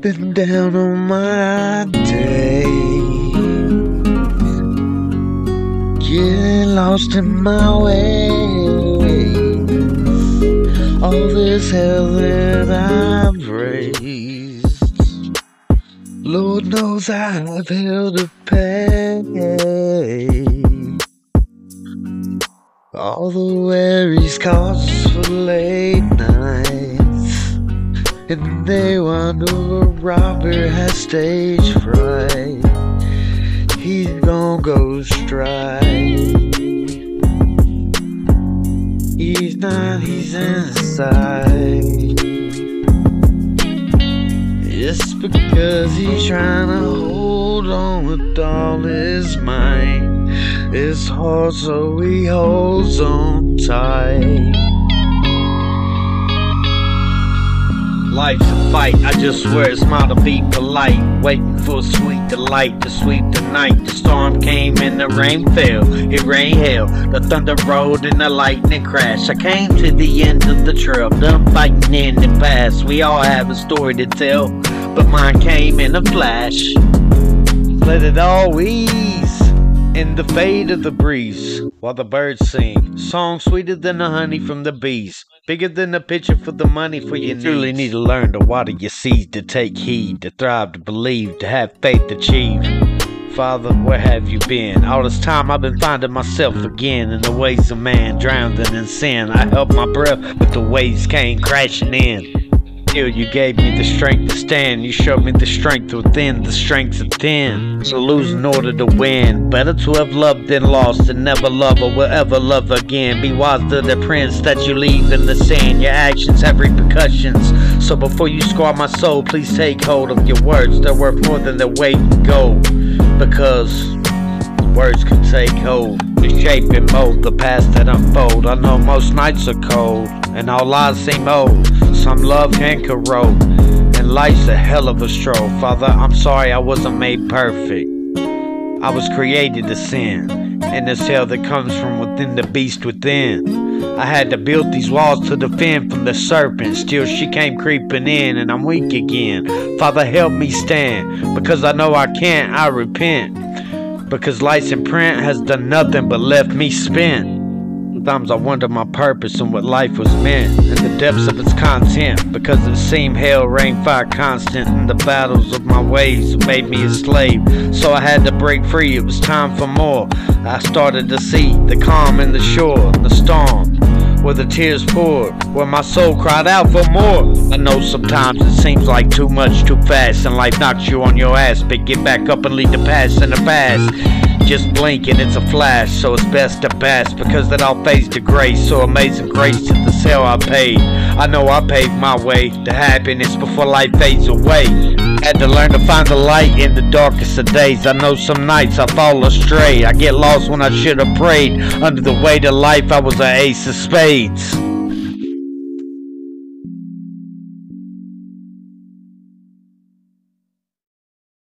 been down on my day. Getting lost in my way. All this hell that I've raised. Lord knows I've held to pay. All the worries costs for late nights. And they wonder Robert has stage fright. He's gonna go strike. He's not, he's inside. It's because he's trying to hold on with all his might. It's hard, so he holds on tight. Life's a fight, I just swear it's smile to be polite. Waiting for a sweet delight to sweep the night. The storm came and the rain fell. It rained hell. The thunder rolled and the lightning crashed. I came to the end of the trail, done fighting in the past. We all have a story to tell, but mine came in a flash. Let it all ease in the fade of the breeze while the birds sing. Song sweeter than the honey from the bees. Bigger than the pitcher for the money for your You truly need to learn to water your seeds, to take heed, to thrive, to believe, to have faith, to achieve. Father, where have you been? All this time I've been finding myself again in the ways of man, drowning in sin. I held my breath, but the waves came crashing in. Still, you gave me the strength to stand. You showed me the strength within, the strength within. To lose in order to win. Better to have loved than lost, and never love or will ever love again. Be wise to the prints that you leave in the sand. Your actions have repercussions. So before you scar my soul, please take hold of your words. They're worth more than their weight in gold. Because words can take hold to shape and mold the past that unfold. I know most nights are cold, and all lies seem old. Some love can corrode, and life's a hell of a stroll. Father, I'm sorry I wasn't made perfect. I was created to sin, and this hell that comes from within the beast within. I had to build these walls to defend from the serpent. Still, she came creeping in, and I'm weak again. Father, help me stand, because I know I can't. I repent, because life's imprint has done nothing but left me spent. Sometimes I wonder my purpose and what life was meant, and the depths of its content. Because it seemed hell, rain, fire constant, and the battles of my ways made me a slave. So I had to break free, it was time for more. I started to see the calm in the shore, the storm. Where the tears poured, where my soul cried out for more. I know sometimes it seems like too much, too fast, and life knocks you on your ass. But get back up and lead the past in the past. Just blink and it's a flash, so it's best to pass because that all fades to grace. So amazing grace to the sale I paid. I know I paved my way to happiness before life fades away. Had to learn to find the light in the darkest of days. I know some nights I fall astray. I get lost when I should have prayed. Under the weight of life, I was an ace of spades.